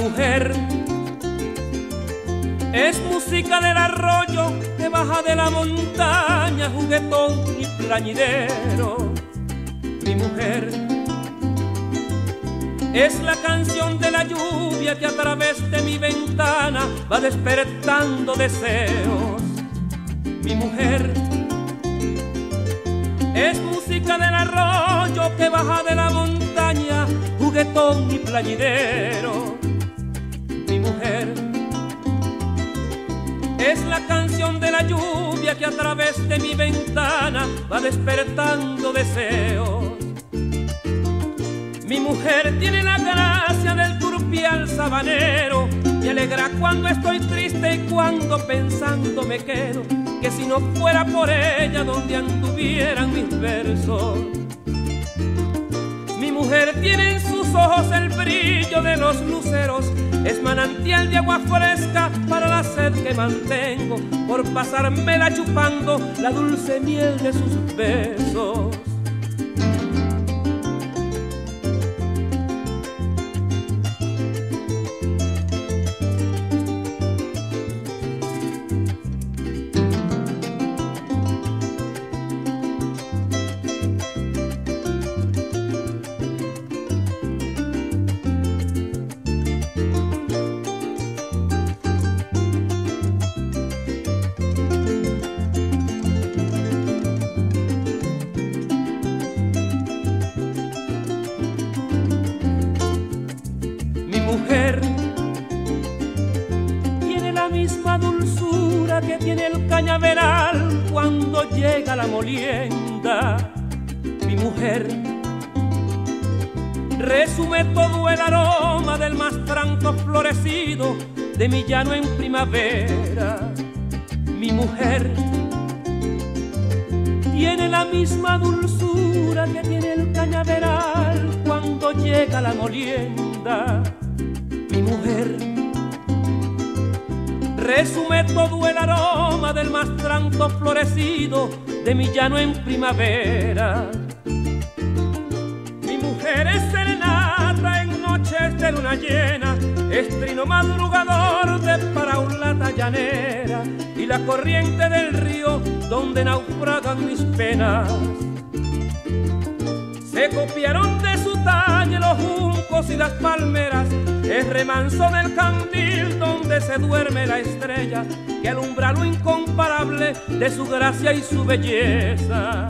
Mujer es música del arroyo que baja de la montaña, juguetón y plañidero. Mi mujer es la canción de la lluvia que a través de mi ventana va despertando deseos. Mi mujer es música del arroyo que baja de la montaña, juguetón y plañidero. Es la canción de la lluvia que a través de mi ventana va despertando deseos. Mi mujer tiene la gracia del turpial sabanero, me alegra cuando estoy triste y cuando pensando me quedo, que si no fuera por ella donde anduvieran mis versos. Mi mujer tiene en sus ojos el brillo de luceros es manantial de agua fresca para la sed que mantengo, por pasármela chupando la dulce miel de sus besos. Mi mujer. Resume todo el aroma del más franco florecido de mi llano en primavera. Mi mujer tiene la misma dulzura que tiene el cañaveral cuando llega la molienda. Mi mujer resume todo el aroma del más tranco florecido de mi llano en primavera. Mi mujer es serenata en noches de luna llena, estrino madrugador de paraulata llanera y la corriente del río donde naufragan mis penas. Se copiaron de su talle los y las palmeras, es remanso del candil donde se duerme la estrella que alumbra lo incomparable de su gracia y su belleza.